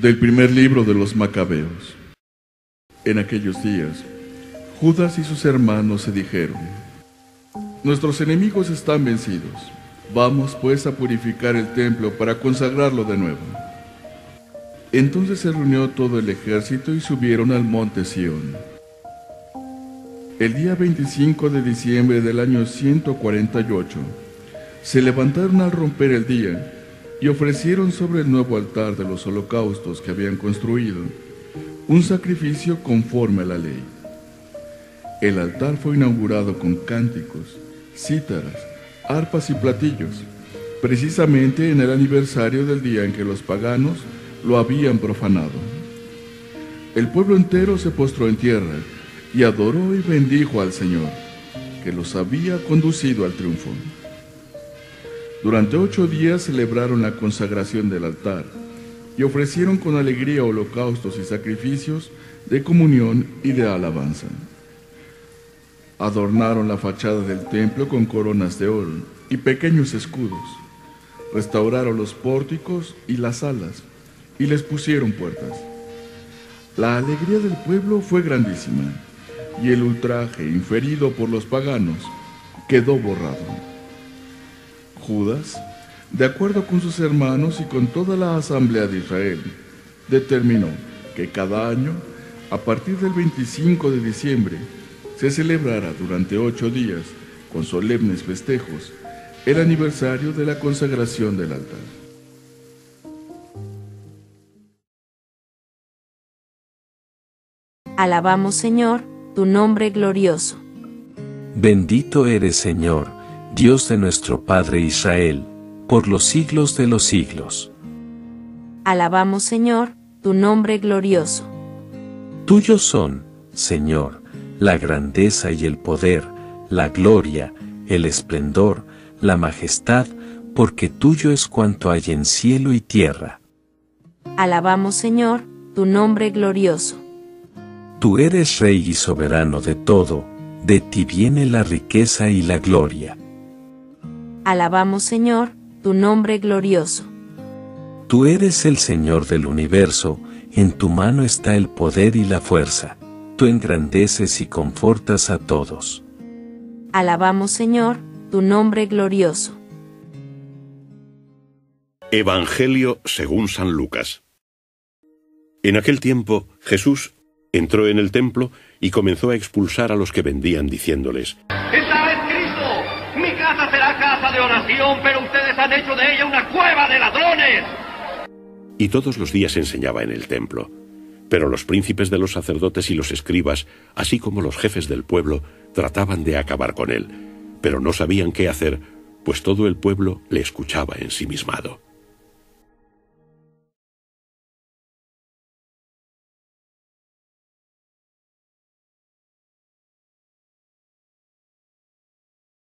Del primer libro de los Macabeos. En aquellos días, Judas y sus hermanos se dijeron, Nuestros enemigos están vencidos, vamos pues a purificar el templo para consagrarlo de nuevo. Entonces se reunió todo el ejército y subieron al monte Sión. El día 25 de diciembre del año 148, se levantaron al romper el día y ofrecieron sobre el nuevo altar de los holocaustos que habían construido un sacrificio conforme a la ley. El altar fue inaugurado con cánticos, cítaras, arpas y platillos, precisamente en el aniversario del día en que los paganos lo habían profanado. El pueblo entero se postró en tierra y adoró y bendijo al Señor, que los había conducido al triunfo. Durante ocho días celebraron la consagración del altar y ofrecieron con alegría holocaustos y sacrificios de comunión y de alabanza. Adornaron la fachada del templo con coronas de oro y pequeños escudos. Restauraron los pórticos y las alas y les pusieron puertas. La alegría del pueblo fue grandísima y el ultraje inferido por los paganos quedó borrado. Judas, de acuerdo con sus hermanos y con toda la asamblea de Israel, determinó que cada año, a partir del 25 de diciembre, se celebrara durante ocho días, con solemnes festejos, el aniversario de la consagración del altar. Alabamos, Señor, tu nombre glorioso. Bendito eres, Señor, Dios de nuestro Padre Israel, por los siglos de los siglos. Alabamos, Señor, tu nombre glorioso. Tuyos son, Señor, la grandeza y el poder, la gloria, el esplendor, la majestad, porque tuyo es cuanto hay en cielo y tierra. Alabamos, Señor, tu nombre glorioso. Tú eres Rey y soberano de todo, de ti viene la riqueza y la gloria. Alabamos, Señor, tu nombre glorioso. Tú eres el Señor del universo, en tu mano está el poder y la fuerza. Tú engrandeces y confortas a todos. Alabamos, Señor, tu nombre glorioso. Evangelio según San Lucas. En aquel tiempo Jesús entró en el templo y comenzó a expulsar a los que vendían diciéndoles, será de oración, pero ustedes han hecho de ella una cueva de ladrones. Y todos los días enseñaba en el templo. Pero los príncipes de los sacerdotes y los escribas, así como los jefes del pueblo, trataban de acabar con él, pero no sabían qué hacer, pues todo el pueblo le escuchaba ensimismado.